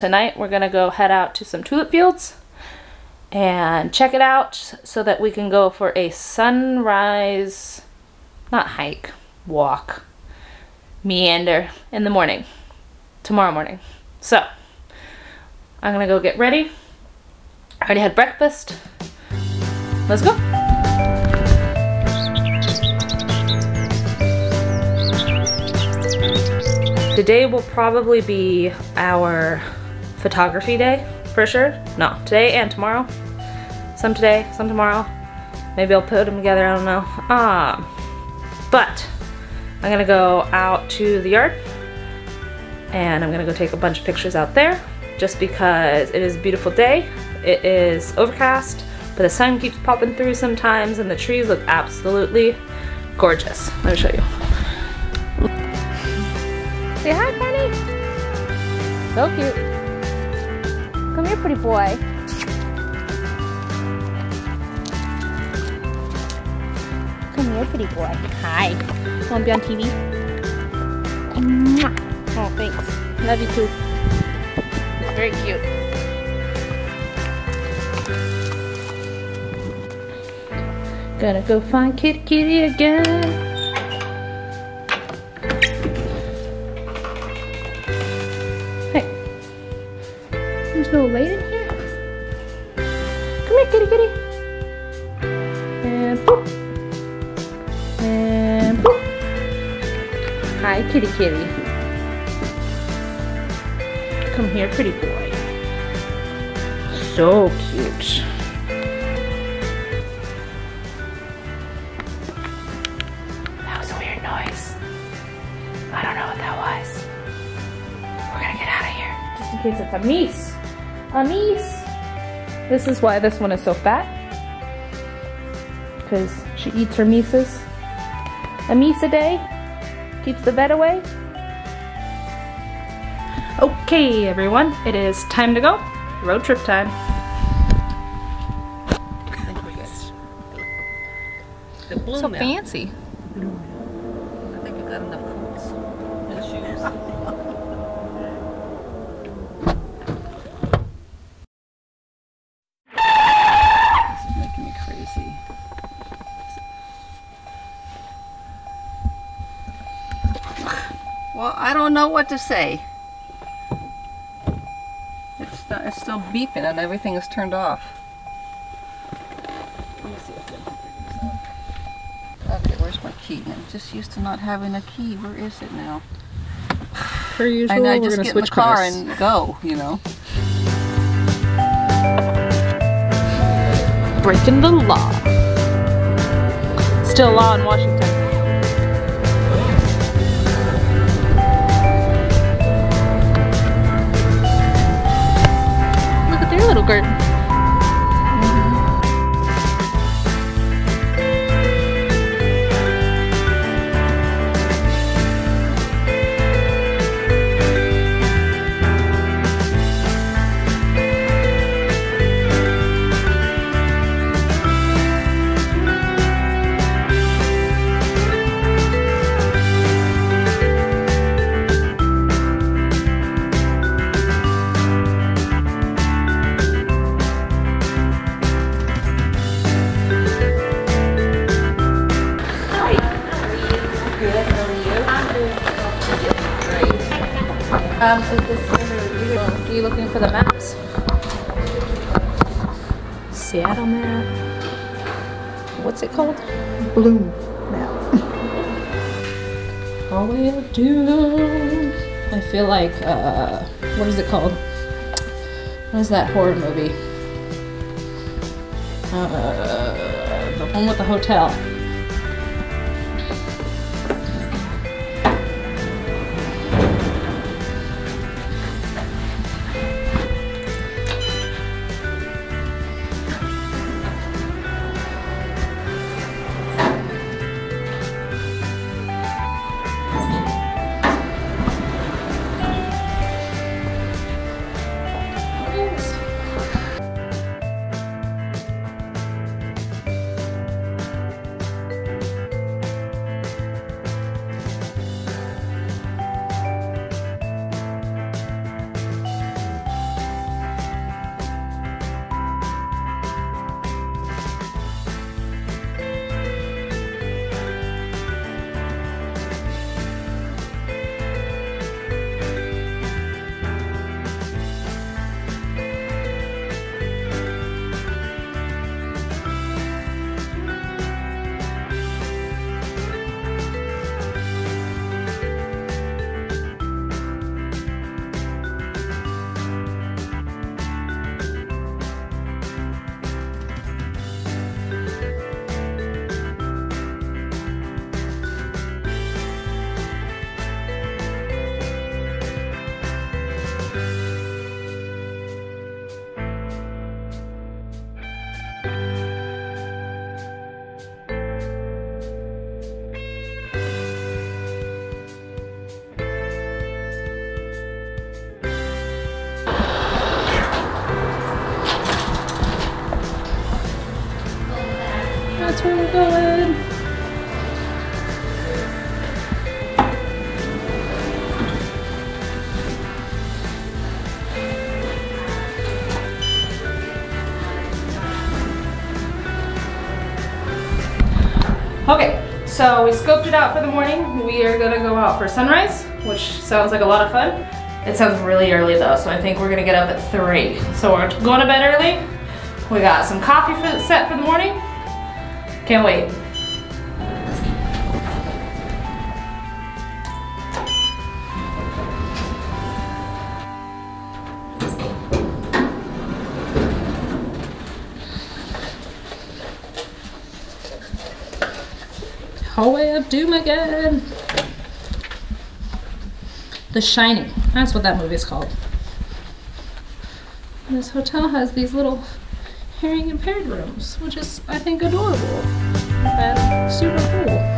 Tonight we're gonna go head out to some tulip fields and check it out so that we can go for a sunrise, not hike, walk, meander in the morning, tomorrow morning. So I'm gonna go get ready. I already had breakfast. Let's go. Today will probably be our photography day for sure. No, today and tomorrow. Some today, some tomorrow. Maybe I'll put them together, I don't know. Um, but I'm gonna go out to the yard and I'm gonna go take a bunch of pictures out there just because it is a beautiful day. It is overcast, but the sun keeps popping through sometimes and the trees look absolutely gorgeous. Let me show you. Say hi, Penny. So cute. Come here, pretty boy. Come here, pretty boy. Hi. Want to be on TV? Oh, thanks. Love you too. Very cute. Gonna go find Kitty Kitty again. There's no light in here. Come here, kitty kitty. And boop. And boop. Hi, kitty kitty. Come here, pretty boy. So cute. That was a weird noise. I don't know what that was. We're gonna get out of here. Just in case it's a meese. Amis. This is why this one is so fat. Because she eats her mises. A mise a day. Keeps the vet away. Okay, everyone. It is time to go. Road trip time. So fancy. I think you got enough coats and shoes. this is making me crazy. Well, I don't know what to say. It's, st- it's still beeping and everything is turned off. Let me see if I can figure this out. Okay, where's my key? I'm just used to not having a key. Where is it now? Per usual, And I we're just gonna get in the switch car cars. and go, you know. breaking the law. Still a law in Washington. Look Um, is this, are you looking for the maps? Seattle map. What's it called? Blue map. Hallway of Doom. I feel like, uh, what is it called? What is that horror movie? Uh, the one with the hotel. So we scoped it out for the morning. We are gonna go out for sunrise, which sounds like a lot of fun. It sounds really early though, so I think we're gonna get up at three. So we're going to bed early. We got some coffee for, set for the morning. Can't wait. Hallway of Doom again. The Shining. That's what that movie is called. This hotel has these little hearing impaired rooms, which is, I think, adorable and super cool.